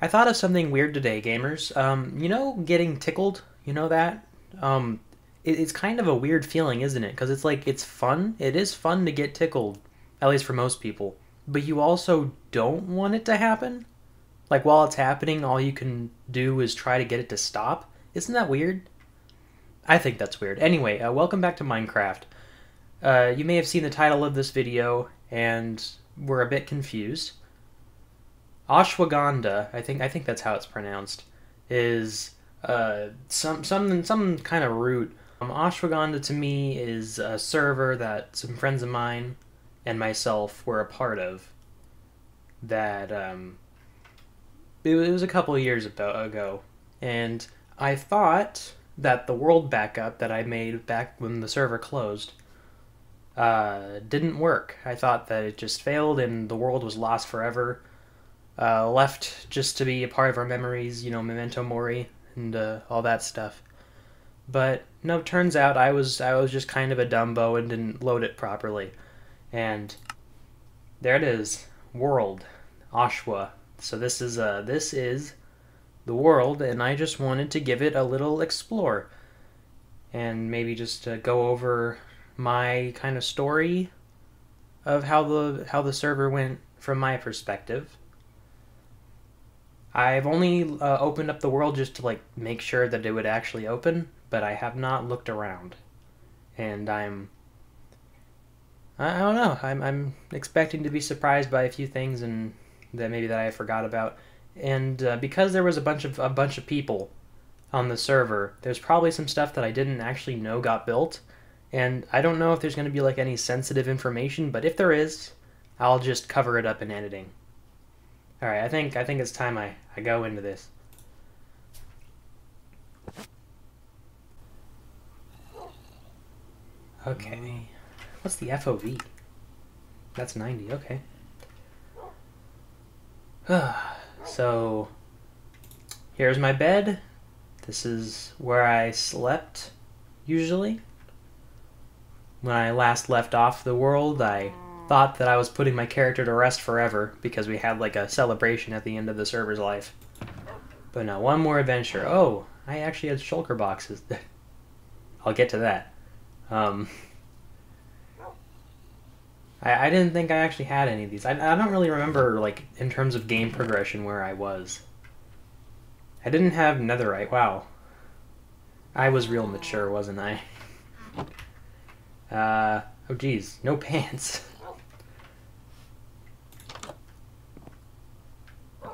I thought of something weird today, gamers. Um, you know, getting tickled. You know that. Um, it, it's kind of a weird feeling, isn't it? Because it's like it's fun. It is fun to get tickled, at least for most people. But you also don't want it to happen. Like while it's happening, all you can do is try to get it to stop. Isn't that weird? I think that's weird. Anyway, uh, welcome back to Minecraft. Uh, you may have seen the title of this video and were a bit confused. Ashwagandha, I think I think that's how it's pronounced, is uh, some some some kind of root. Um, ashwagandha to me is a server that some friends of mine and myself were a part of. That um, it was a couple of years ago, and I thought that the world backup that I made back when the server closed uh, didn't work. I thought that it just failed and the world was lost forever uh, left just to be a part of our memories, you know, memento mori and uh, all that stuff. But no, turns out I was I was just kind of a dumbo and didn't load it properly, and there it is, world, Ashwa. So this is uh this is the world, and I just wanted to give it a little explore, and maybe just uh, go over my kind of story of how the how the server went from my perspective I've only uh, opened up the world just to like make sure that it would actually open, but I have not looked around, and I'm I, don't know. I'm I'm expecting to be surprised by a few things and that maybe that I forgot about, and uh, because there was a bunch of a bunch of people on the server, there's probably some stuff that I didn't actually know got built, and I don't know if there's going to be like any sensitive information, but if there is, I'll just cover it up in editing. All right, I think I think it's time I I go into this. Okay. Mm. What's the FOV? That's 90, okay. so, here's my bed. This is where I slept, usually. When I last left off the world, I thought that I was putting my character to rest forever because we had like a celebration at the end of the server's life. But now one more adventure. Oh, I actually had shulker boxes. I'll get to that. Um, I, I didn't think I actually had any of these. I, I don't really remember, like, in terms of game progression, where I was. I didn't have netherite. Wow. I was real mature, wasn't I? Uh, oh geez, no pants.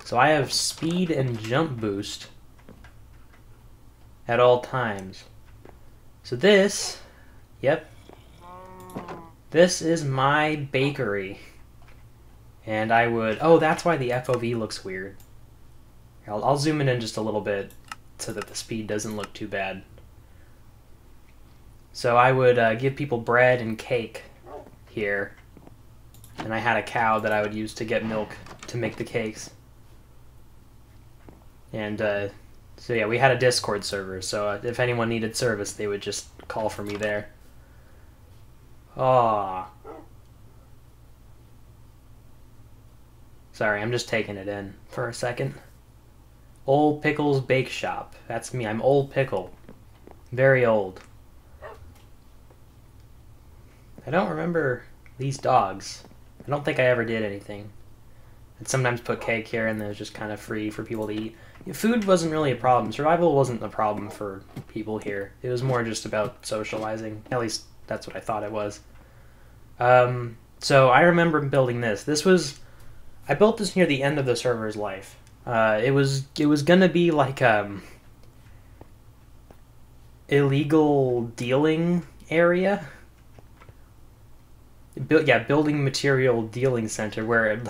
So I have speed and jump boost at all times. So this, yep, this is my bakery. And I would, oh, that's why the FOV looks weird. I'll, I'll zoom in in just a little bit so that the speed doesn't look too bad. So I would uh, give people bread and cake here. And I had a cow that I would use to get milk to make the cakes. And uh, so yeah, we had a Discord server. So uh, if anyone needed service, they would just call for me there. Ah. Sorry, I'm just taking it in for a second. Old Pickle's Bake Shop. That's me. I'm Old Pickle. Very old. I don't remember these dogs. I don't think I ever did anything. I'd sometimes put cake here and it was just kind of free for people to eat food wasn't really a problem. Survival wasn't a problem for people here. It was more just about socializing. At least that's what I thought it was. Um, so I remember building this. This was I built this near the end of the server's life. Uh, it was it was gonna be like um illegal dealing area. Bu- yeah, building material dealing center where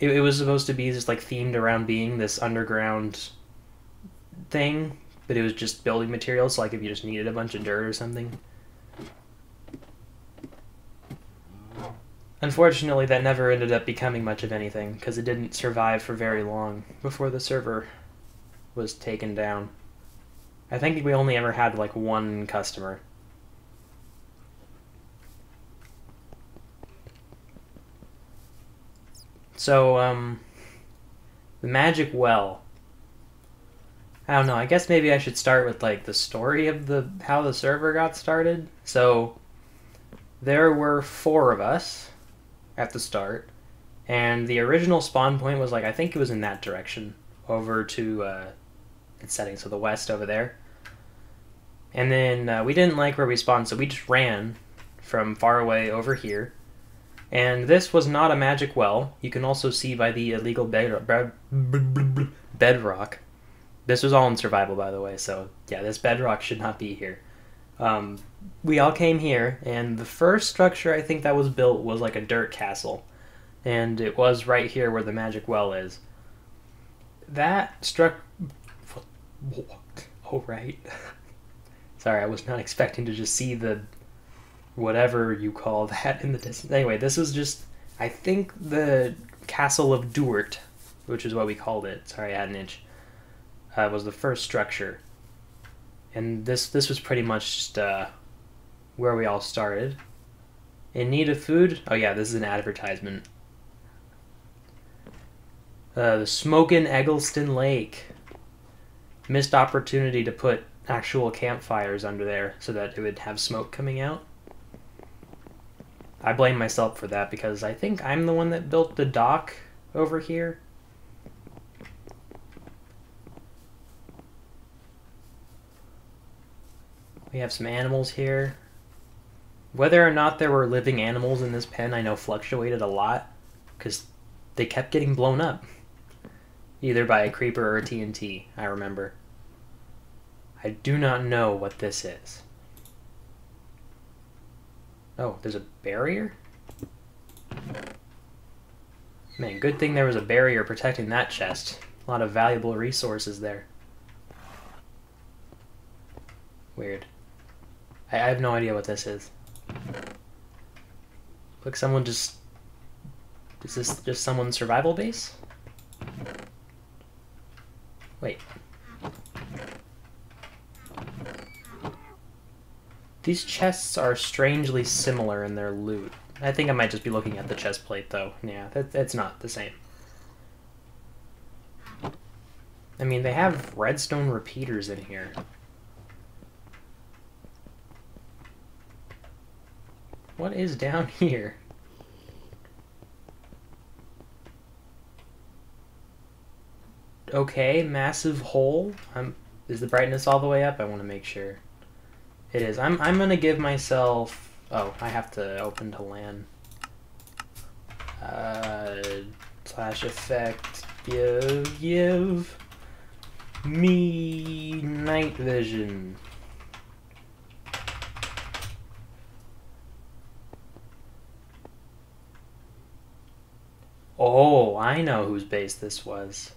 it was supposed to be just like themed around being this underground thing, but it was just building materials. So like if you just needed a bunch of dirt or something. Unfortunately, that never ended up becoming much of anything because it didn't survive for very long before the server was taken down. I think we only ever had like one customer. So, um, The Magic Well. I don't know. I guess maybe I should start with like the story of the how the server got started. So there were four of us at the start, and the original spawn point was like I think it was in that direction over to uh, its settings to the west over there. And then uh, we didn't like where we spawned, so we just ran from far away over here. And this was not a magic well. You can also see by the illegal bedrock. This was all in survival, by the way, so yeah, this bedrock should not be here. Um, we all came here, and the first structure I think that was built was like a dirt castle. And it was right here where the magic well is. That struck. Oh, right. Sorry, I was not expecting to just see the whatever you call that in the distance. Anyway, this was just, I think, the Castle of Duert, which is what we called it. Sorry, I had an inch. Uh, was the first structure, and this this was pretty much just uh, where we all started. In need of food? Oh yeah, this is an advertisement. Uh, the Smokin' Eggleston Lake. Missed opportunity to put actual campfires under there so that it would have smoke coming out. I blame myself for that because I think I'm the one that built the dock over here. We have some animals here. Whether or not there were living animals in this pen, I know fluctuated a lot because they kept getting blown up. Either by a creeper or a TNT, I remember. I do not know what this is. Oh, there's a barrier? Man, good thing there was a barrier protecting that chest. A lot of valuable resources there. Weird. I, I have no idea what this is. Look, someone just... Is this just someone's survival base? Wait. These chests are strangely similar in their loot. I think I might just be looking at the chest plate, though. Yeah, that, that's not the same. I mean, they have redstone repeaters in here. What is down here? Okay, massive hole. Um, is the brightness all the way up? I want to make sure. It is. I'm, I'm going to give myself... Oh, I have to open to LAN. Uh, slash effect. Give, give me night vision. Oh, I know whose base this was.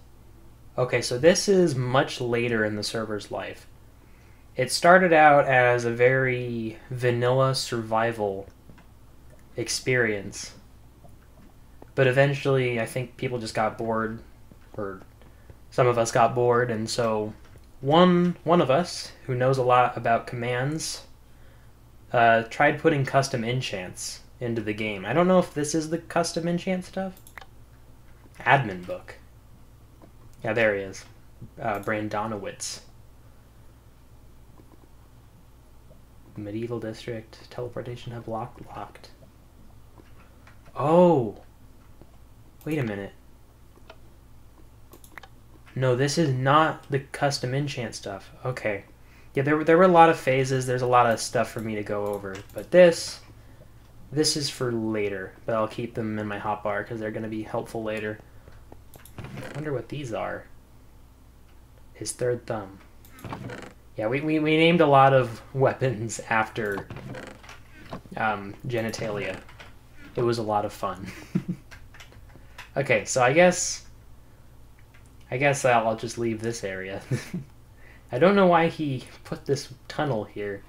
Okay, so this is much later in the server's life. It started out as a very vanilla survival experience. But eventually, I think people just got bored, or some of us got bored, and so one one of us who knows a lot about commands uh, tried putting custom enchants into the game. I don't know if this is the custom enchant stuff. Admin book. Yeah, there he is. Uh, Brandonowitz. Medieval district, teleportation hub locked, locked. Oh! Wait a minute. No, this is not the custom enchant stuff. Okay. Yeah, there, there were a lot of phases. There's a lot of stuff for me to go over. But this, this is for later. But I'll keep them in my hotbar because they're going to be helpful later. I wonder what these are. His third thumb. Yeah, we, we, we named a lot of weapons after um, genitalia. It was a lot of fun. okay, so I guess... I guess I'll just leave this area. I don't know why he put this tunnel here.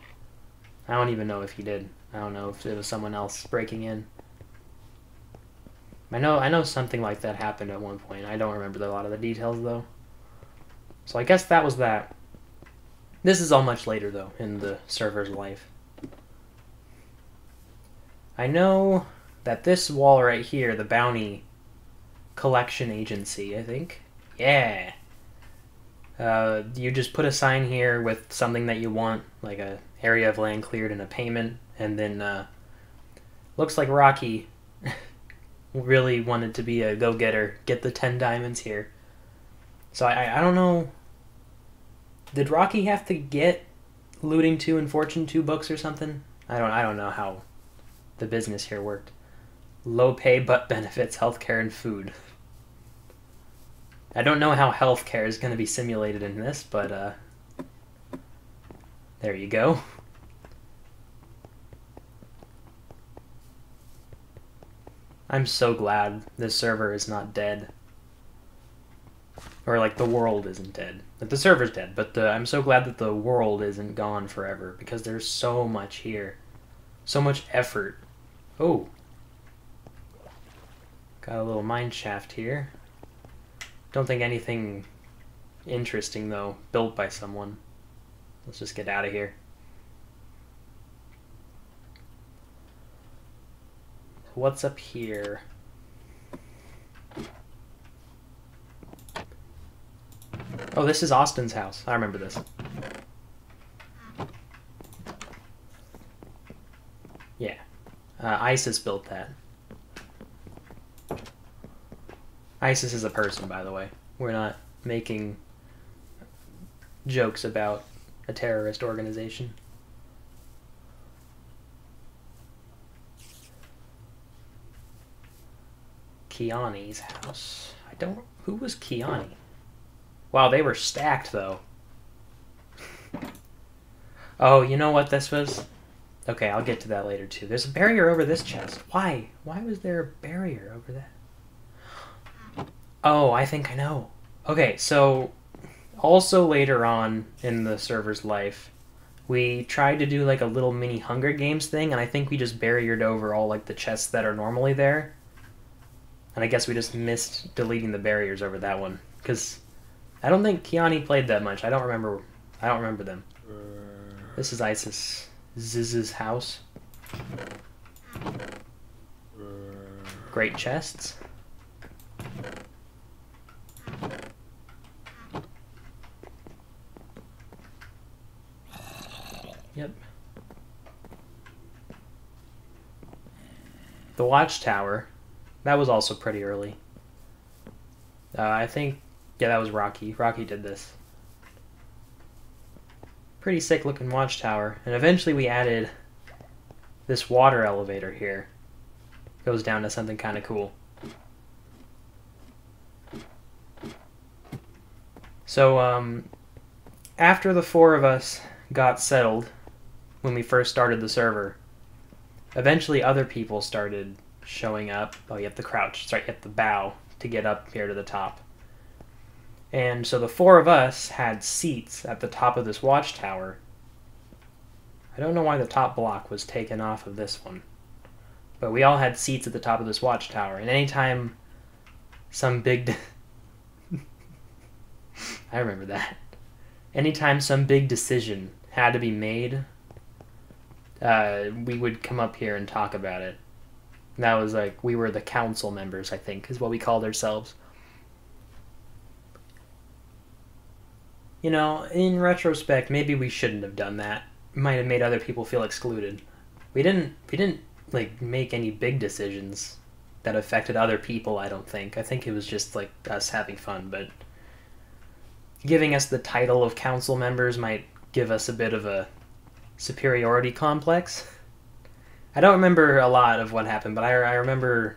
I don't even know if he did. I don't know if it was someone else breaking in. I know I know something like that happened at one point. I don't remember a lot of the details though. So I guess that was that. This is all much later, though, in the server's life. I know that this wall right here, the bounty collection agency, I think. Yeah. Uh, you just put a sign here with something that you want, like a area of land cleared and a payment, and then uh, looks like Rocky really wanted to be a go-getter. Get the ten diamonds here. So I I don't know. Did Rocky have to get looting two and fortune two books or something? I don't I don't know how the business here worked. Low pay but benefits, healthcare and food. I don't know how healthcare is going to be simulated in this, but uh, there you go. I'm so glad this server is not dead. Or like the world isn't dead. Like the server's dead, but the, I'm so glad that the world isn't gone forever because there's so much here. So much effort. Oh. Got a little mine shaft here. Don't think anything interesting though, built by someone. Let's just get out of here. What's up here? Oh, this is Austin's house. I remember this. Yeah. Uh, ISIS built that. ISIS is a person, by the way. We're not making jokes about a terrorist organization. Kiani's house. I don't. Who was Kiani? Wow, they were stacked though. oh, you know what this was? Okay, I'll get to that later too. There's a barrier over this chest. Why? Why was there a barrier over that? Oh, I think I know. Okay, so also later on in the server's life, we tried to do like a little mini Hunger Games thing, and I think we just barriered over all like the chests that are normally there. And I guess we just missed deleting the barriers over that one because I don't think Kiani played that much. I don't remember. I don't remember them. This is Isis Ziz's house. Great chests. Yep. The watchtower that was also pretty early. Uh, I think, yeah, that was Rocky. Rocky did this. Pretty sick looking watchtower. And eventually we added this water elevator here. Goes down to something kind of cool. So, um, after the four of us got settled when we first started the server, eventually other people started showing up. Oh, you have to crouch. Sorry, you have to bow to get up here to the top. And so the four of us had seats at the top of this watchtower. I don't know why the top block was taken off of this one. But we all had seats at the top of this watchtower. And anytime some big... I remember that. Anytime some big decision had to be made, uh, we would come up here and talk about it. That was like we were the council members, I think, is what we called ourselves. You know, in retrospect, maybe we shouldn't have done that. might have made other people feel excluded. We didn't we didn't like make any big decisions that affected other people, I don't think. I think it was just like us having fun, but giving us the title of council members might give us a bit of a superiority complex. I don't remember a lot of what happened, but I, I remember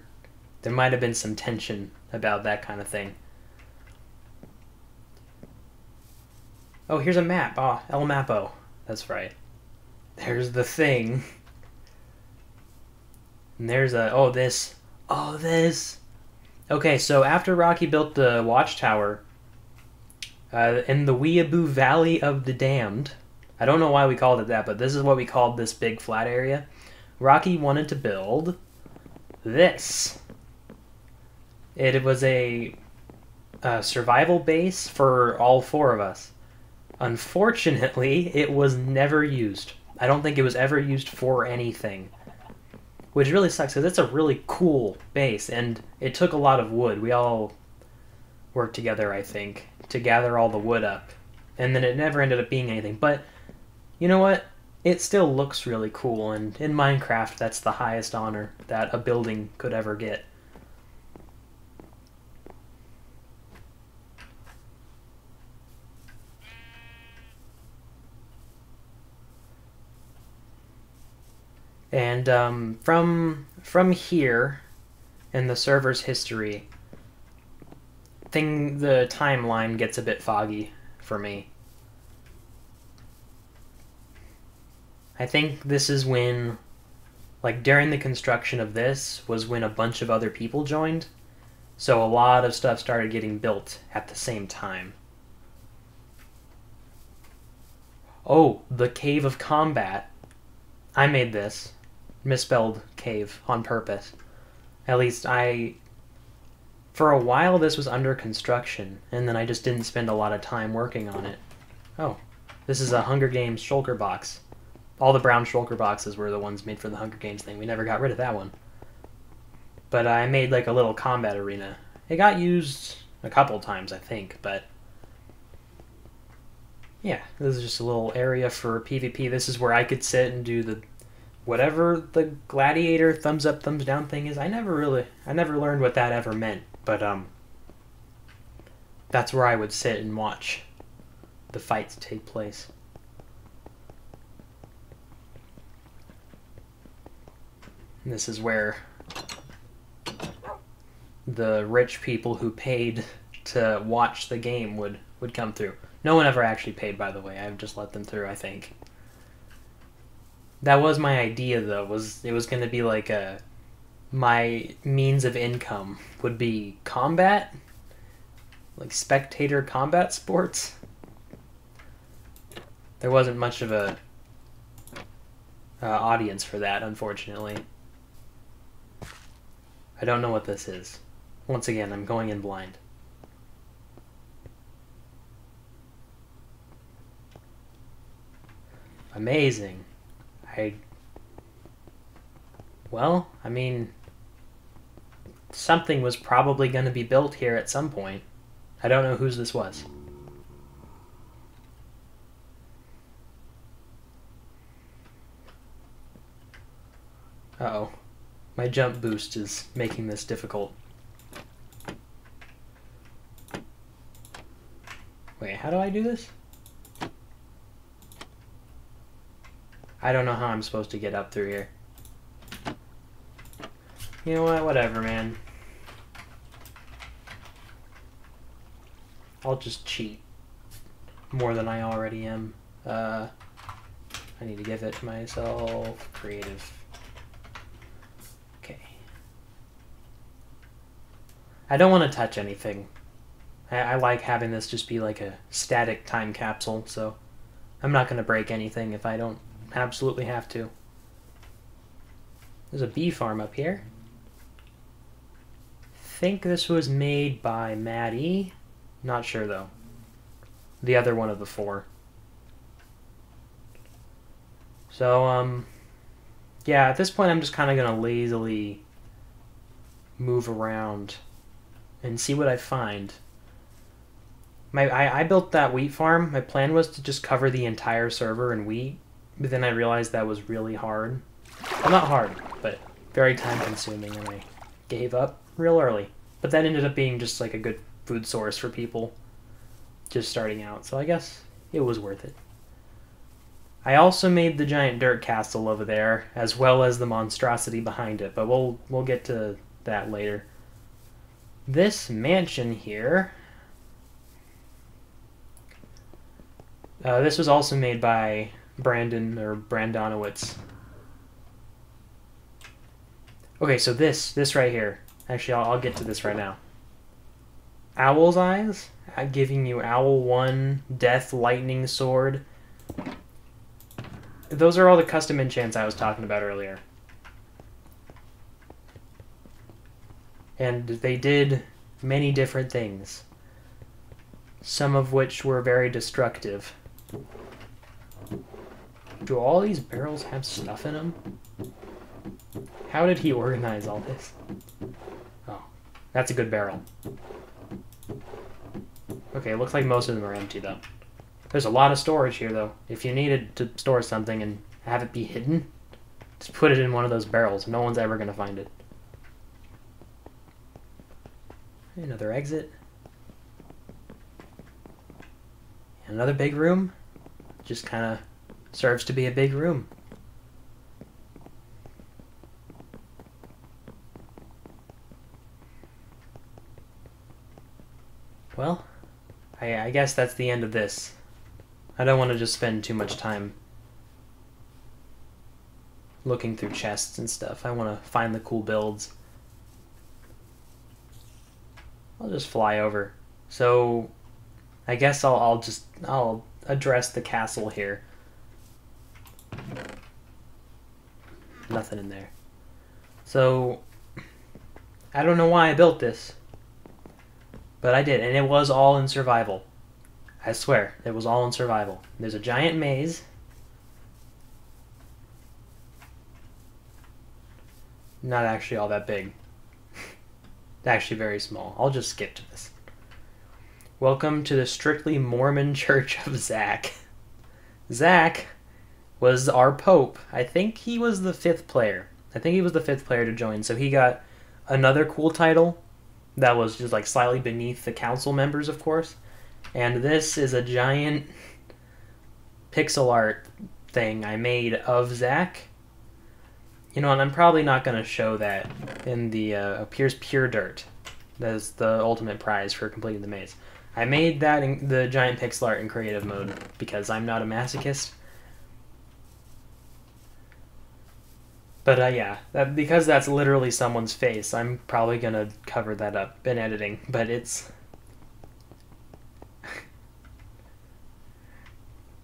there might have been some tension about that kind of thing. Oh, here's a map. Ah, oh, El Mapo. That's right. There's the thing. And there's a... Oh, this. Oh, this. Okay, so after Rocky built the watchtower, uh, in the Weeaboo Valley of the Damned, I don't know why we called it that, but this is what we called this big flat area. Rocky wanted to build this. It was a, a survival base for all four of us. Unfortunately, it was never used. I don't think it was ever used for anything. Which really sucks because it's a really cool base and it took a lot of wood. We all worked together, I think, to gather all the wood up. And then it never ended up being anything. But you know what? It still looks really cool, and in Minecraft, that's the highest honor that a building could ever get. And um, from from here, in the server's history, thing the timeline gets a bit foggy for me. I think this is when, like during the construction of this, was when a bunch of other people joined. So a lot of stuff started getting built at the same time. Oh, the Cave of Combat. I made this. Misspelled cave on purpose. At least I. For a while, this was under construction, and then I just didn't spend a lot of time working on it. Oh, this is a Hunger Games shulker box. All the brown shulker boxes were the ones made for the Hunger Games thing. We never got rid of that one. But I made like a little combat arena. It got used a couple times, I think, but yeah, this is just a little area for PvP. This is where I could sit and do the whatever the gladiator thumbs up thumbs down thing is. I never really I never learned what that ever meant, but um that's where I would sit and watch the fights take place. And this is where the rich people who paid to watch the game would, would come through. No one ever actually paid, by the way. I've just let them through, I think. That was my idea, though. Was it was going to be like a my means of income would be combat, like spectator combat sports. There wasn't much of a uh, audience for that, unfortunately. I don't know what this is. Once again, I'm going in blind. Amazing. I... Well, I mean... Something was probably going to be built here at some point. I don't know whose this was. Uh oh my jump boost is making this difficult. Wait, how do I do this? I don't know how I'm supposed to get up through here. You know what? Whatever, man. I'll just cheat more than I already am. Uh, I need to give it to myself. Creative. Okay. I don't want to touch anything. I, I like having this just be like a static time capsule, so I'm not going to break anything if I don't absolutely have to. There's a bee farm up here. think this was made by Maddie. Not sure though. The other one of the four. So, um, yeah, at this point I'm just kind of going to lazily move around and see what I find. My I, I built that wheat farm. My plan was to just cover the entire server in wheat, but then I realized that was really hard. Well, not hard, but very time consuming, and I gave up real early. But that ended up being just like a good food source for people just starting out, so I guess it was worth it. I also made the giant dirt castle over there, as well as the monstrosity behind it, but we'll we'll get to that later. This mansion here, uh, this was also made by Brandon or Brandonowitz. Okay, so this, this right here, actually I'll, I'll get to this right now. Owl's Eyes, uh, giving you Owl 1, Death, Lightning Sword. Those are all the custom enchants I was talking about earlier. and they did many different things, some of which were very destructive. Do all these barrels have stuff in them? How did he organize all this? Oh, that's a good barrel. Okay, looks like most of them are empty though. There's a lot of storage here though. If you needed to store something and have it be hidden, just put it in one of those barrels. No one's ever gonna find it. Another exit. Another big room. Just kind of serves to be a big room. Well, I, I guess that's the end of this. I don't want to just spend too much time looking through chests and stuff. I want to find the cool builds. I'll just fly over. So, I guess I'll, I'll just, I'll address the castle here. Nothing in there. So, I don't know why I built this. But I did, and it was all in survival. I swear, it was all in survival. There's a giant maze. Not actually all that big. actually very small. I'll just skip to this. Welcome to the strictly Mormon Church of Zach. Zach was our Pope. I think he was the fifth player. I think he was the fifth player to join, so he got another cool title that was just like slightly beneath the council members, of course. And this is a giant pixel art thing I made of Zach. You know, and I'm probably not going to show that in the uh, appears pure dirt. That's the ultimate prize for completing the maze. I made that in the giant pixel art in creative mode because I'm not a masochist. But uh, yeah, that because that's literally someone's face, I'm probably gonna cover that up in editing. But it's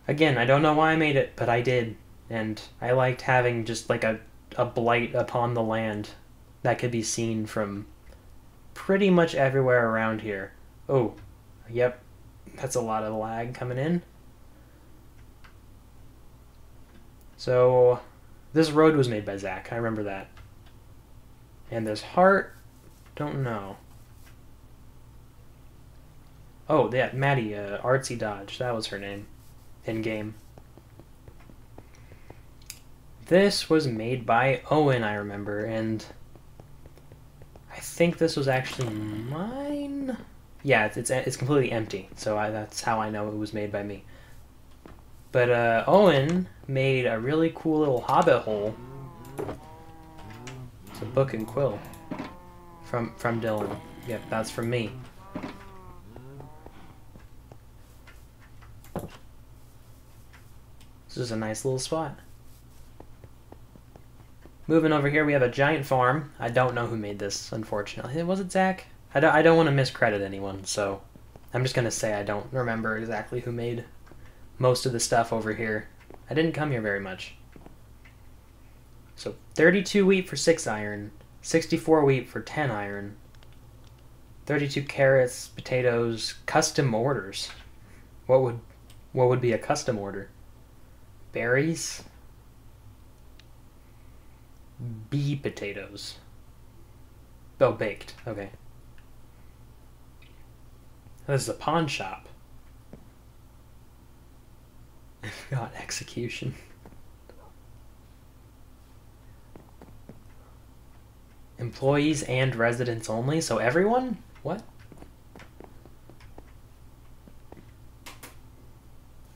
again, I don't know why I made it, but I did, and I liked having just like a a blight upon the land that could be seen from pretty much everywhere around here. Oh, yep, that's a lot of lag coming in. So this road was made by Zach. I remember that. And this heart, don't know. Oh, yeah, Maddie, uh, Artsy Dodge. That was her name in game. This was made by Owen, I remember, and I think this was actually mine. Yeah, it's it's, it's completely empty, so I, that's how I know it was made by me. But uh, Owen made a really cool little hobbit hole. It's a book and quill from from Dylan. Yep, that's from me. This is a nice little spot. Moving over here, we have a giant farm. I don't know who made this, unfortunately. Was it Zach? I don't, I don't want to miscredit anyone, so I'm just going to say I don't remember exactly who made most of the stuff over here. I didn't come here very much. So 32 wheat for 6 iron, 64 wheat for 10 iron, 32 carrots, potatoes, custom orders. What would what would be a custom order? Berries? Bee potatoes. Oh, baked. Okay. This is a pawn shop. Got execution. Employees and residents only, so everyone? What?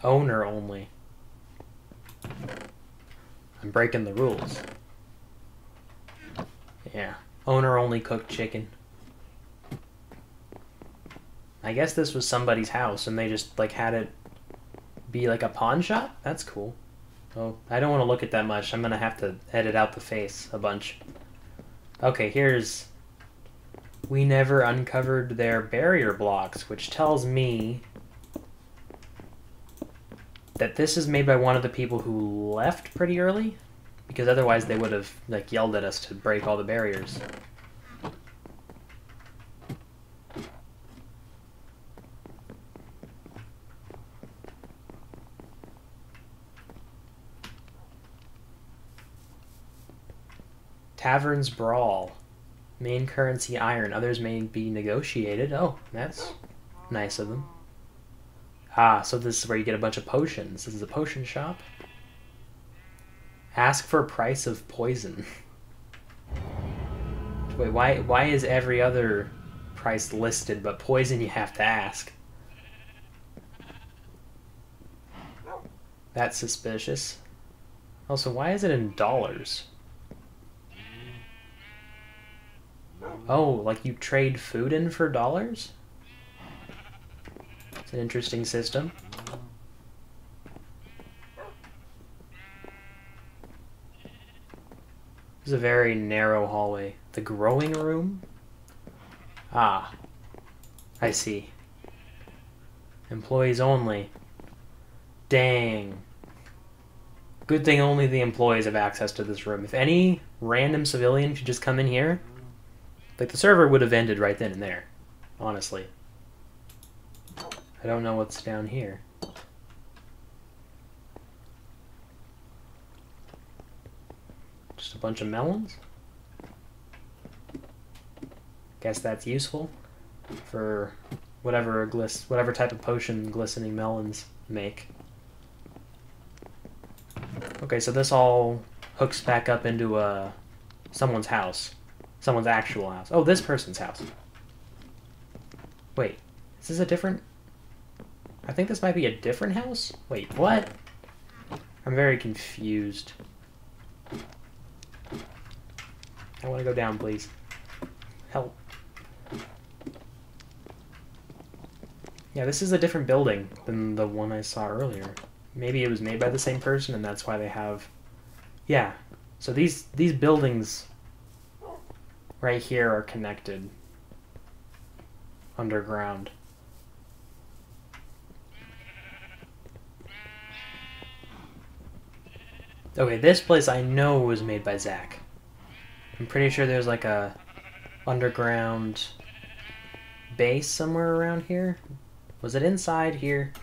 Owner only. I'm breaking the rules. Yeah. Owner only cooked chicken. I guess this was somebody's house and they just like had it be like a pawn shop? That's cool. Oh, I don't want to look at that much. I'm going to have to edit out the face a bunch. Okay, here's... We never uncovered their barrier blocks, which tells me that this is made by one of the people who left pretty early, because otherwise they would have like yelled at us to break all the barriers. Taverns Brawl. Main currency iron. Others may be negotiated. Oh, that's nice of them. Ah, so this is where you get a bunch of potions. This is a potion shop. Ask for price of poison. Wait, why why is every other price listed, but poison you have to ask? That's suspicious. Also, why is it in dollars? Oh, like you trade food in for dollars? It's an interesting system. This is a very narrow hallway. The growing room? Ah, I see. Employees only. Dang. Good thing only the employees have access to this room. If any random civilian could just come in here, like the server would have ended right then and there, honestly. I don't know what's down here. Just a bunch of melons? Guess that's useful for whatever glis whatever type of potion glistening melons make. Okay, so this all hooks back up into uh, someone's house. Someone's actual house. Oh, this person's house. Wait, is this a different... I think this might be a different house? Wait, what? I'm very confused. I want to go down, please. Help. Yeah, this is a different building than the one I saw earlier. Maybe it was made by the same person and that's why they have... Yeah. So these, these buildings right here are connected underground. Okay, this place I know was made by Zach. I'm pretty sure there's like a underground base somewhere around here. Was it inside here?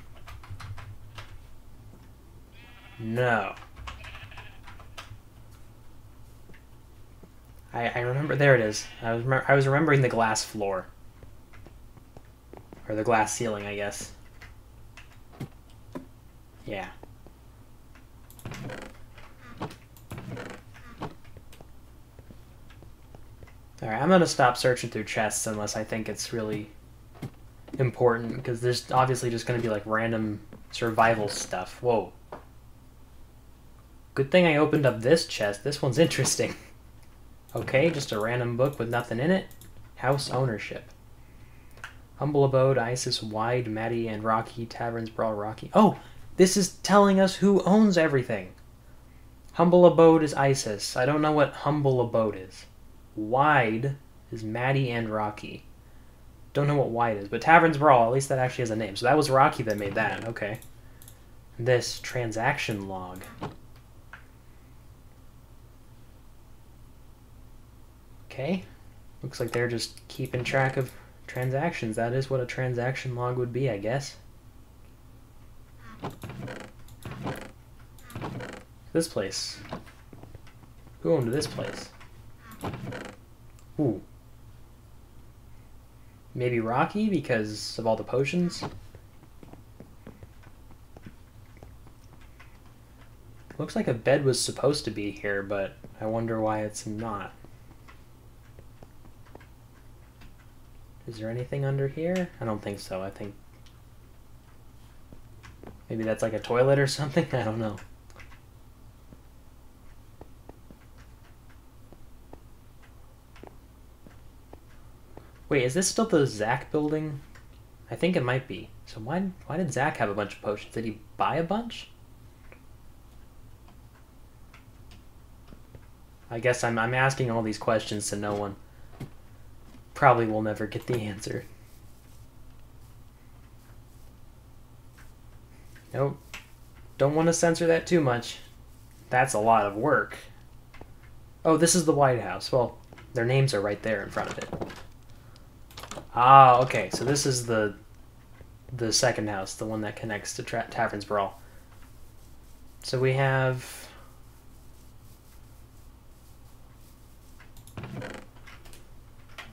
No. I, I remember, there it is. I was, I was remembering the glass floor. Or the glass ceiling, I guess. Yeah. Alright, I'm gonna stop searching through chests unless I think it's really important, because there's obviously just gonna be like random survival stuff. Whoa. Good thing I opened up this chest. This one's interesting. Okay, just a random book with nothing in it. House ownership. Humble Abode, Isis, Wide, Maddie, and Rocky, Taverns, Brawl, Rocky. Oh, this is telling us who owns everything. Humble Abode is Isis. I don't know what Humble Abode is. Wide is Maddie and Rocky. Don't know what Wide is, but Taverns Brawl, at least that actually has a name. So that was Rocky that made that, okay. This transaction log. Okay. Looks like they're just keeping track of transactions. That is what a transaction log would be, I guess. This place. Who owned this place? Ooh. Maybe Rocky because of all the potions? Looks like a bed was supposed to be here, but I wonder why it's not. Is there anything under here? I don't think so. I think maybe that's like a toilet or something. I don't know. Wait, is this still the Zach building? I think it might be. So why why did Zach have a bunch of potions? Did he buy a bunch? I guess I'm I'm asking all these questions to no one probably will never get the answer. Nope. Don't want to censor that too much. That's a lot of work. Oh, this is the White House. Well, their names are right there in front of it. Ah, okay. So this is the the second house, the one that connects to Tra Taverns Brawl. So we have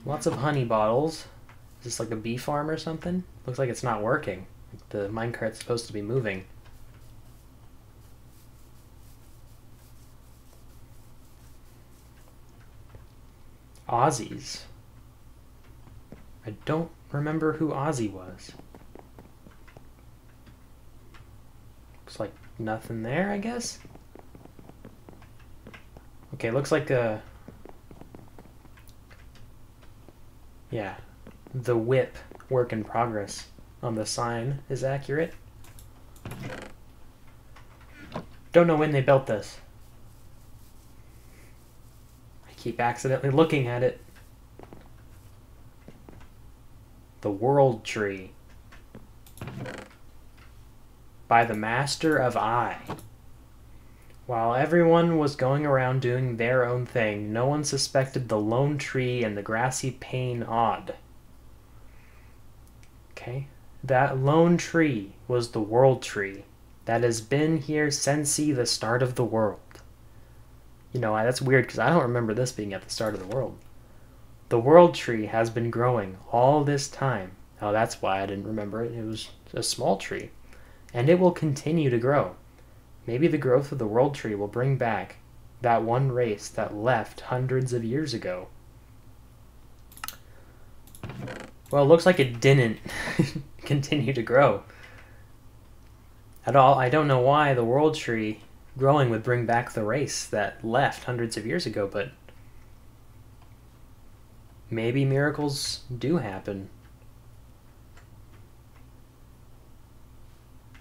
Lots of honey bottles. Is this like a bee farm or something? Looks like it's not working. The minecart's supposed to be moving. Ozzy's. I don't remember who Ozzy was. Looks like nothing there, I guess? Okay, looks like a... Yeah, the whip work in progress on the sign is accurate. Don't know when they built this. I keep accidentally looking at it. The World Tree. By the Master of Ai. While everyone was going around doing their own thing, no one suspected the lone tree and the grassy pane odd. Okay? That lone tree was the world tree that has been here since the start of the world. You know, that's weird because I don't remember this being at the start of the world. The world tree has been growing all this time. Oh, that's why I didn't remember it. It was a small tree. And it will continue to grow. Maybe the growth of the world tree will bring back that one race that left hundreds of years ago. Well, it looks like it didn't continue to grow. At all, I don't know why the world tree growing would bring back the race that left hundreds of years ago, but maybe miracles do happen.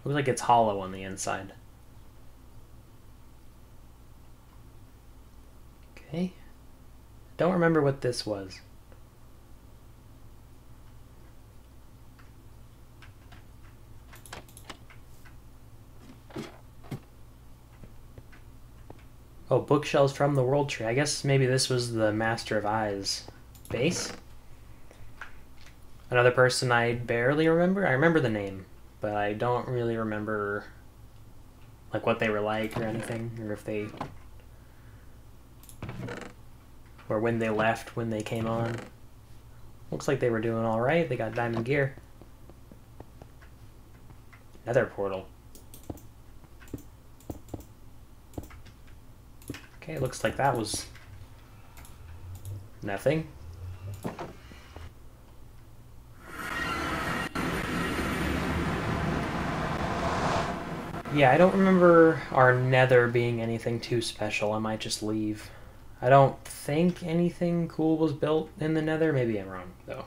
Looks like it's hollow on the inside. Don't remember what this was. Oh, bookshelves from the World Tree. I guess maybe this was the Master of Eyes base? Another person I barely remember? I remember the name, but I don't really remember like what they were like or anything, or if they or when they left, when they came on. Looks like they were doing all right. They got diamond gear. Nether portal. Okay, looks like that was nothing. Yeah, I don't remember our nether being anything too special. I might just leave. I don't think anything cool was built in the nether. Maybe I'm wrong, though.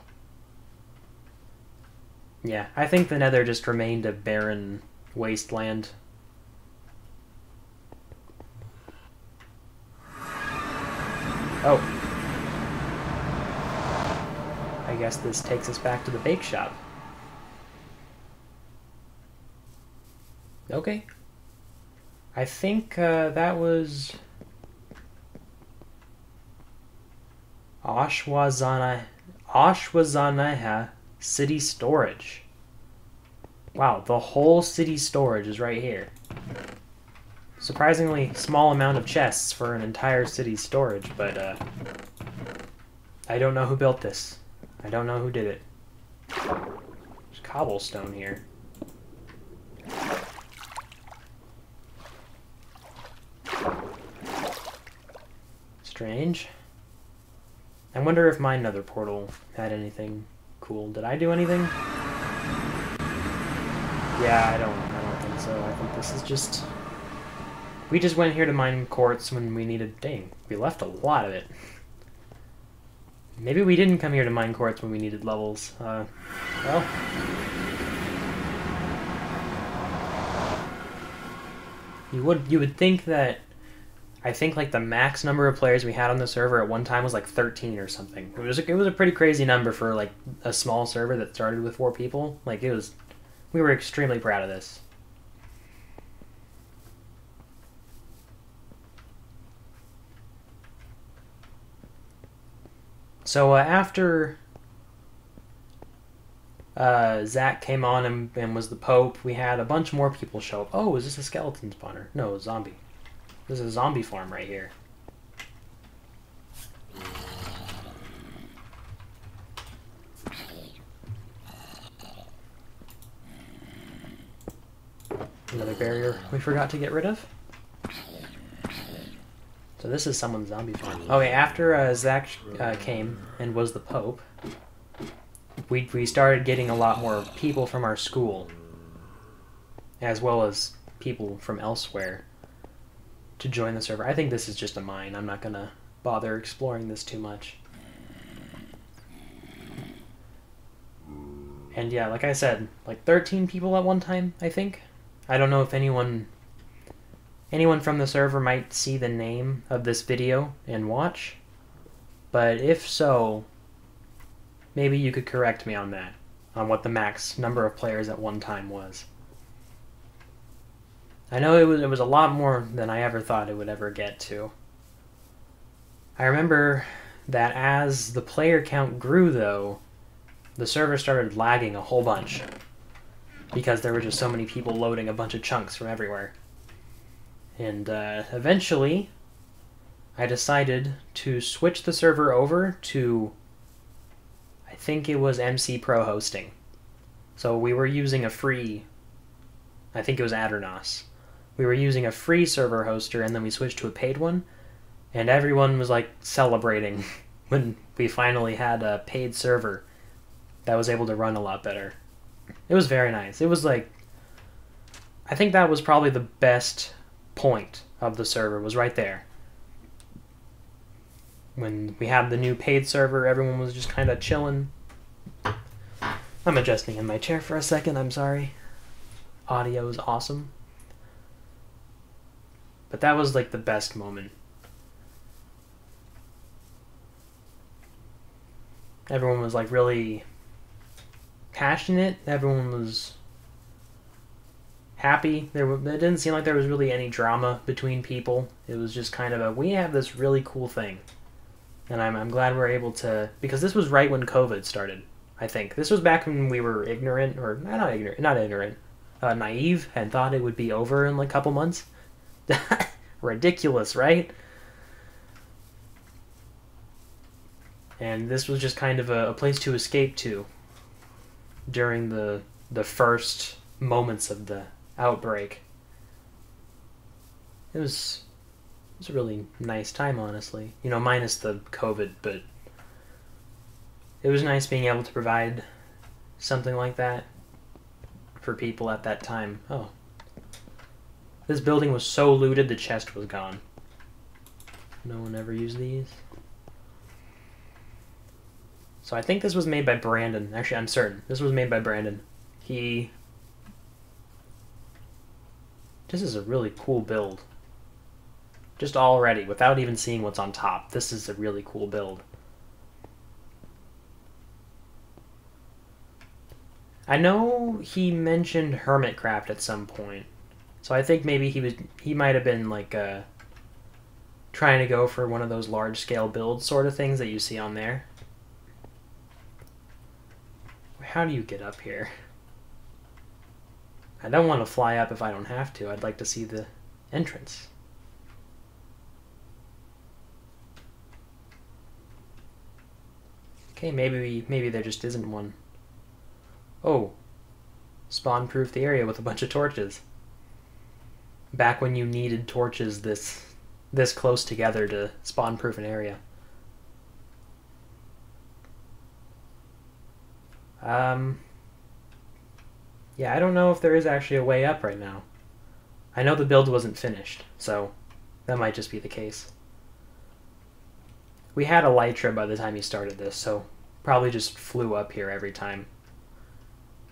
Yeah, I think the nether just remained a barren wasteland. Oh. I guess this takes us back to the bake shop. Okay. I think uh, that was Ashwazana Ashwagandha City Storage. Wow, the whole city storage is right here. Surprisingly small amount of chests for an entire city storage, but uh, I don't know who built this. I don't know who did it. There's cobblestone here. Strange. I wonder if my nether portal had anything cool. Did I do anything? Yeah, I don't I don't think so. I think this is just we just went here to mine quartz when we needed... Dang, we left a lot of it. Maybe we didn't come here to mine quartz when we needed levels. Uh, well... You would you would think that I think like the max number of players we had on the server at one time was like 13 or something. It was it was a pretty crazy number for like a small server that started with four people. Like it was we were extremely proud of this. So uh, after uh, Zach came on and, and, was the Pope, we had a bunch more people show up. Oh, is this a skeleton spawner? No, a zombie. This is a zombie farm right here. Another barrier we forgot to get rid of. So this is someone's zombie farm. Okay, after uh, Zach uh, came and was the Pope, we, we started getting a lot more people from our school, as well as people from elsewhere, to join the server. I think this is just a mine. I'm not going to bother exploring this too much. And yeah, like I said, like 13 people at one time, I think. I don't know if anyone anyone from the server might see the name of this video and watch. But if so, maybe you could correct me on that, on what the max number of players at one time was. I know it was, it was a lot more than I ever thought it would ever get to. I remember that as the player count grew, though, the server started lagging a whole bunch because there were just so many people loading a bunch of chunks from everywhere. And uh, eventually, I decided to switch the server over to, I think it was MC Pro hosting. So we were using a free, I think it was Aternos. We were using a free server hoster and then we switched to a paid one. And everyone was like celebrating when we finally had a paid server that was able to run a lot better. It was very nice. It was like I think that was probably the best point of the server was right there. When we had the new paid server, everyone was just kind of chilling. I'm adjusting in my chair for a second, I'm sorry. Audio is awesome. But that was like the best moment. Everyone was like really passionate. Everyone was happy. There, it didn't seem like there was really any drama between people. It was just kind of a we have this really cool thing, and I'm I'm glad we're able to because this was right when COVID started. I think this was back when we were ignorant or not ignorant, not ignorant, uh, naive, and thought it would be over in like a couple months. Ridiculous, right? And this was just kind of a, a place to escape to during the the first moments of the outbreak. It was it was a really nice time, honestly. You know, minus the COVID, but it was nice being able to provide something like that for people at that time. Oh. This building was so looted the chest was gone. No one ever used these. So I think this was made by Brandon. Actually, I'm certain. This was made by Brandon. He... This is a really cool build. Just already, without even seeing what's on top, this is a really cool build. I know he mentioned Hermitcraft at some point. So I think maybe he was he might have been like uh, trying to go for one of those large scale builds sort of things that you see on there. How do you get up here? I don't want to fly up if I don't have to. I'd like to see the entrance. Okay, maybe maybe there just isn't one. Oh, spawn-proof the area with a bunch of torches. Back when you needed torches this this close together to spawn-proof an area. Um, yeah, I don't know if there is actually a way up right now. I know the build wasn't finished, so that might just be the case. We had Elytra by the time he started this, so probably just flew up here every time.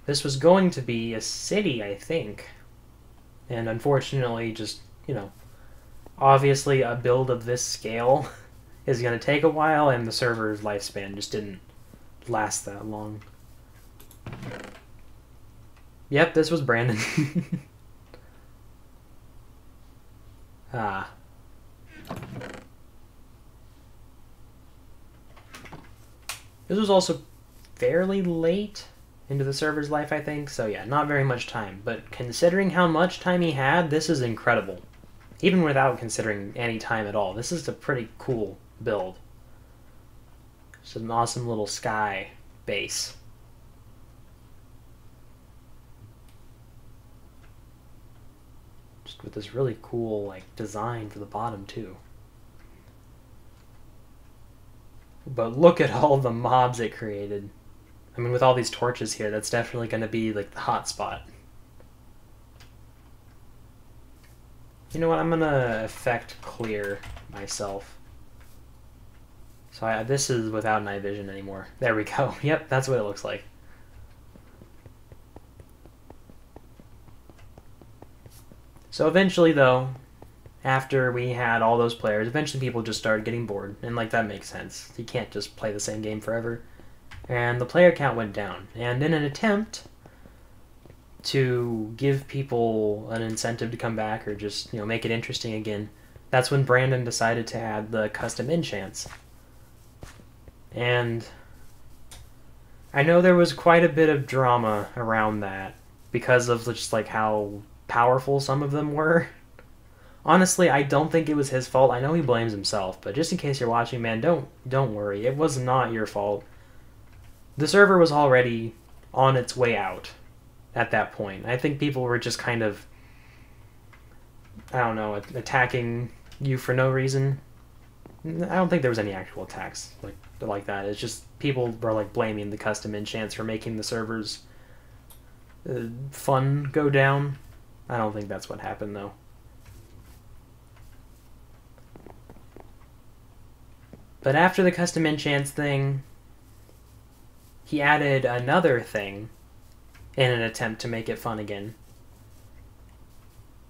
This was going to be a city, I think. And unfortunately, just, you know, obviously a build of this scale is going to take a while, and the server's lifespan just didn't last that long. Yep, this was Brandon. ah. This was also fairly late into the server's life, I think. So yeah, not very much time. But considering how much time he had, this is incredible. Even without considering any time at all, this is a pretty cool build. It's an awesome little sky base. just with this really cool like design for the bottom too. But look at all the mobs it created. I mean, with all these torches here, that's definitely going to be like the hot spot. You know what? I'm going to effect clear myself. So I, this is without night vision anymore. There we go. Yep, that's what it looks like. So eventually, though, after we had all those players, eventually people just started getting bored, and like that makes sense. You can't just play the same game forever. And the player count went down. And in an attempt to give people an incentive to come back or just, you know, make it interesting again, that's when Brandon decided to add the custom enchants. And I know there was quite a bit of drama around that because of just like how powerful some of them were. Honestly, I don't think it was his fault. I know he blames himself, but just in case you're watching, man, don't don't worry. It was not your fault. The server was already on its way out at that point. I think people were just kind of I don't know, attacking you for no reason. I don't think there was any actual attacks like like that. It's just people were like blaming the custom enchants for making the servers uh, fun go down. I don't think that's what happened though. But after the custom enchants thing, he added another thing in an attempt to make it fun again.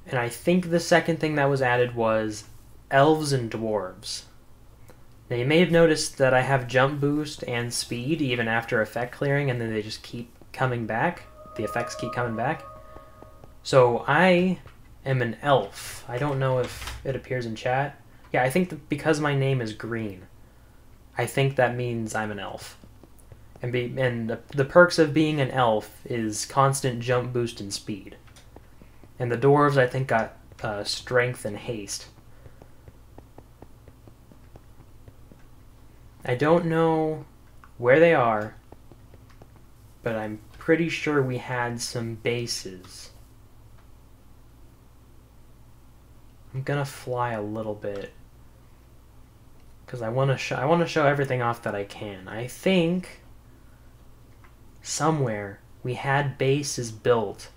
And I think the second thing that was added was elves and dwarves. Now you may have noticed that I have jump boost and speed even after effect clearing and then they just keep coming back. The effects keep coming back. So I am an elf. I don't know if it appears in chat. Yeah, I think because my name is green, I think that means I'm an elf. And be and the, the perks of being an elf is constant jump boost and speed. And the dwarves I think got uh, strength and haste. I don't know where they are, but I'm pretty sure we had some bases. I'm gonna fly a little bit because I want to show I want to show everything off that I can. I think somewhere we had bases built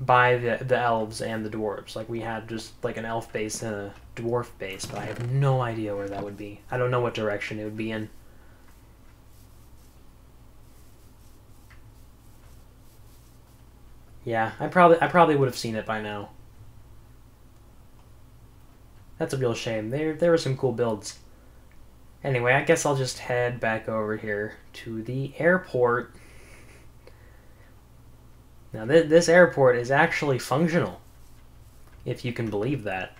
by the the elves and the dwarves. Like we had just like an elf base and a dwarf base, but I have no idea where that would be. I don't know what direction it would be in. Yeah, I probably I probably would have seen it by now. That's a real shame. There there were some cool builds. Anyway, I guess I'll just head back over here to the airport. Now th this airport is actually functional, if you can believe that.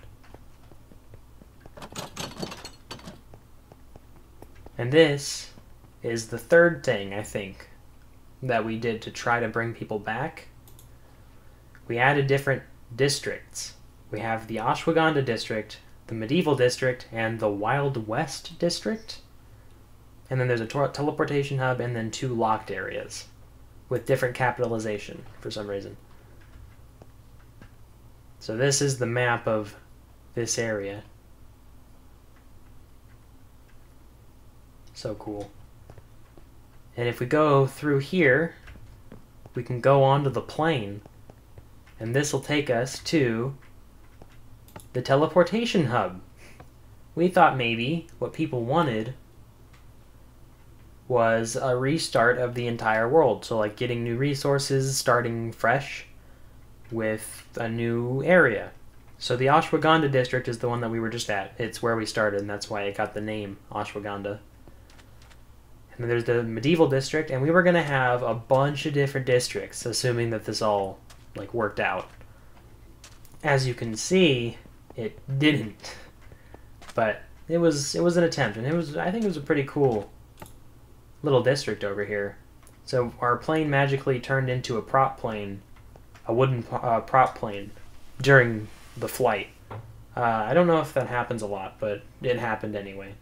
And this is the third thing, I think, that we did to try to bring people back we added different districts. We have the Ashwagandha district, the Medieval district, and the Wild West district. And then there's a teleportation hub and then two locked areas with different capitalization for some reason. So this is the map of this area. So cool. And if we go through here, we can go onto the plane and this will take us to the teleportation hub. We thought maybe what people wanted was a restart of the entire world. So, like getting new resources, starting fresh with a new area. So, the Ashwagandha district is the one that we were just at. It's where we started, and that's why it got the name Ashwagandha. And then there's the medieval district, and we were going to have a bunch of different districts, assuming that this all like worked out. As you can see, it didn't. But it was it was an attempt, and it was I think it was a pretty cool little district over here. So our plane magically turned into a prop plane, a wooden uh, prop plane during the flight. Uh, I don't know if that happens a lot, but it happened anyway.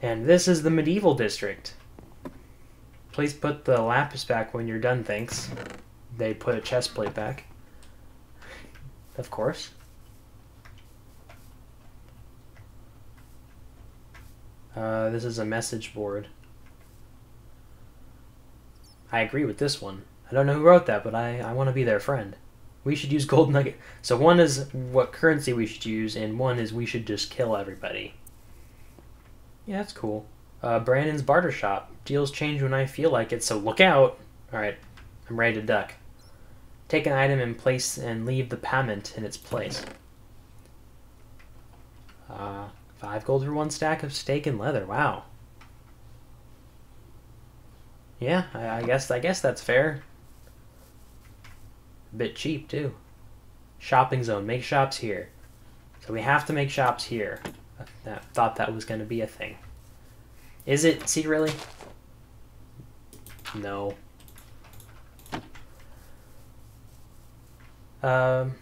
And this is the medieval district. Please put the lapis back when you're done, thanks. they put a chest plate back. Of course. Uh, this is a message board. I agree with this one. I don't know who wrote that, but I, I want to be their friend. We should use gold nugget. So one is what currency we should use, and one is we should just kill everybody. Yeah, that's cool. Uh, Brandon's barter shop. Deals change when I feel like it, so look out. Alright, I'm ready to duck. Take an item and place and leave the payment in its place. Uh, five gold for one stack of steak and leather. Wow. Yeah, I, I guess I guess that's fair. A bit cheap too. Shopping zone. Make shops here. So we have to make shops here. I thought that was going to be a thing. Is it secretly? No. Um,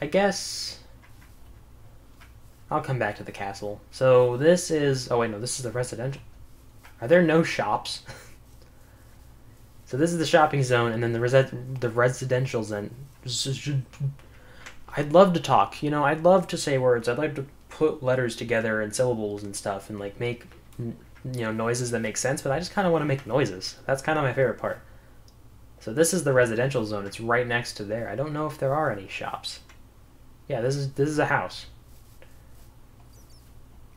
I guess I'll come back to the castle. So this is. Oh wait, no, this is the residential. Are there no shops? so this is the shopping zone, and then the res- the residential zone. I'd love to talk. You know, I'd love to say words. I'd like to put letters together and syllables and stuff, and like make you know noises that make sense. But I just kind of want to make noises. That's kind of my favorite part. So this is the residential zone. It's right next to there. I don't know if there are any shops. Yeah, this is this is a house.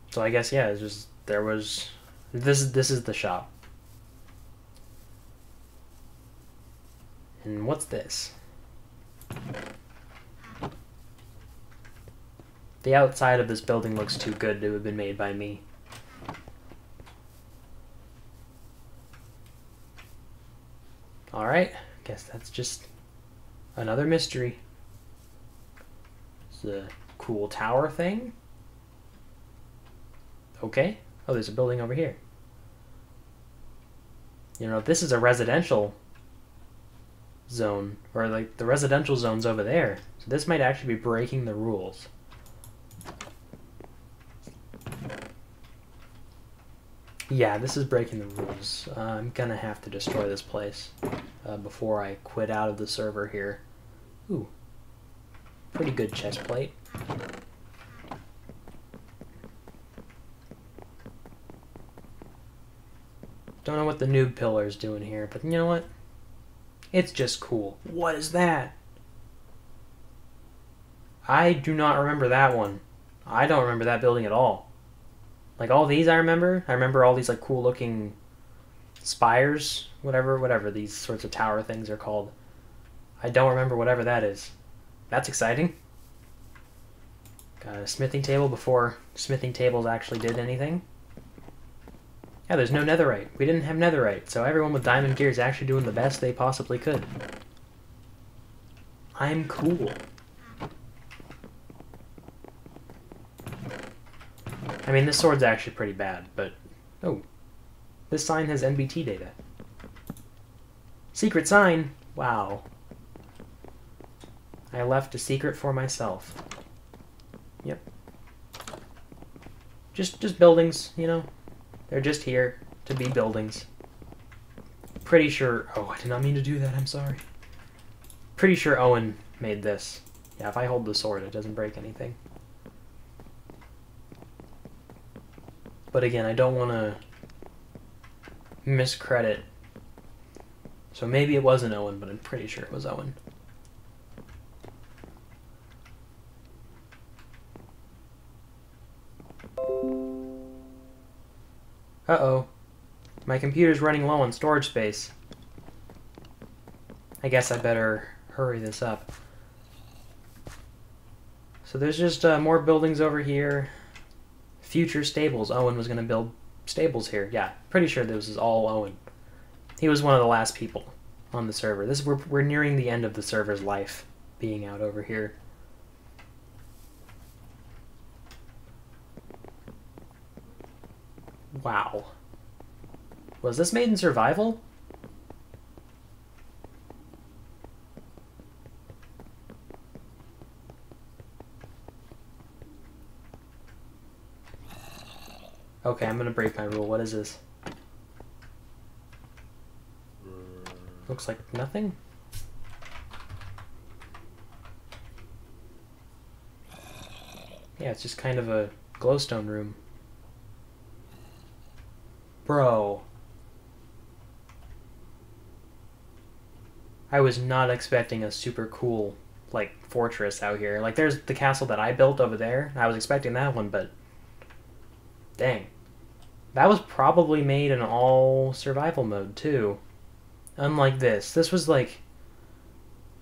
So I guess yeah, it's just there was this this is the shop. And what's this? The outside of this building looks too good to have been made by me. Alright, guess that's just another mystery. It's a cool tower thing. Okay. Oh, there's a building over here. You know, this is a residential zone, or like the residential zone's over there. So this might actually be breaking the rules. Yeah, this is breaking the rules. Uh, I'm gonna have to destroy this place uh, before I quit out of the server here. Ooh, pretty good chest plate. Don't know what the noob pillar is doing here, but you know what? It's just cool. What is that? I do not remember that one. I don't remember that building at all. Like all these I remember. I remember all these like cool looking spires, whatever, whatever these sorts of tower things are called. I don't remember whatever that is. That's exciting. Got a smithing table before smithing tables actually did anything. Yeah, there's no netherite. We didn't have netherite, so everyone with diamond gear is actually doing the best they possibly could. I'm cool. I mean, this sword's actually pretty bad, but... Oh. This sign has NBT data. Secret sign! Wow. I left a secret for myself. Yep. Just, just buildings, you know? They're just here to be buildings. Pretty sure... Oh, I did not mean to do that, I'm sorry. Pretty sure Owen made this. Yeah, if I hold the sword, it doesn't break anything. But again, I don't want to miscredit. So maybe it wasn't Owen, but I'm pretty sure it was Owen. Uh-oh. My computer's running low on storage space. I guess I better hurry this up. So there's just uh, more buildings over here future stables. Owen was going to build stables here. Yeah, pretty sure this is all Owen. He was one of the last people on the server. This we're we're nearing the end of the server's life being out over here. Wow. Was this made in survival? Okay, I'm gonna break my rule. What is this? Mm. Looks like nothing. Yeah, it's just kind of a glowstone room. Bro. I was not expecting a super cool, like, fortress out here. Like, there's the castle that I built over there. I was expecting that one, but... Dang. That was probably made in all survival mode too. Unlike this. This was like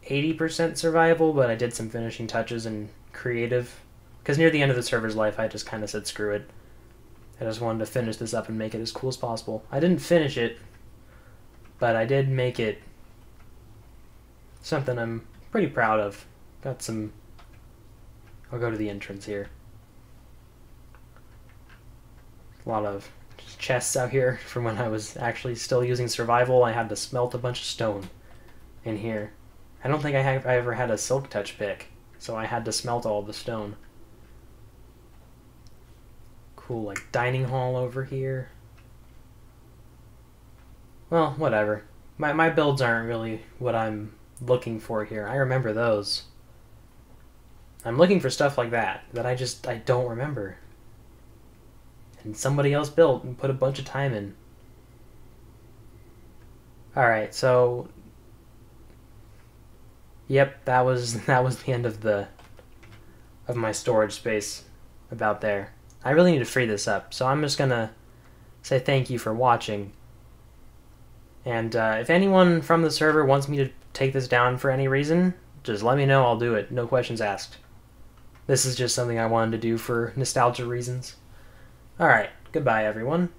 80% survival, but I did some finishing touches and creative. Because near the end of the server's life, I just kind of said screw it. I just wanted to finish this up and make it as cool as possible. I didn't finish it, but I did make it something I'm pretty proud of. Got some. I'll go to the entrance here. A lot of chests out here from when I was actually still using survival. I had to smelt a bunch of stone in here. I don't think I have I ever had a silk touch pick, so I had to smelt all the stone. Cool, like dining hall over here. Well, whatever. My my builds aren't really what I'm looking for here. I remember those. I'm looking for stuff like that that I just I don't remember. And somebody else built and put a bunch of time in. All right, so Yep, that was that was the end of the of my storage space about there. I really need to free this up, so I'm just gonna say thank you for watching. And uh, if anyone from the server wants me to take this down for any reason, just let me know. I'll do it. No questions asked. This is just something I wanted to do for nostalgia reasons. Alright, goodbye everyone.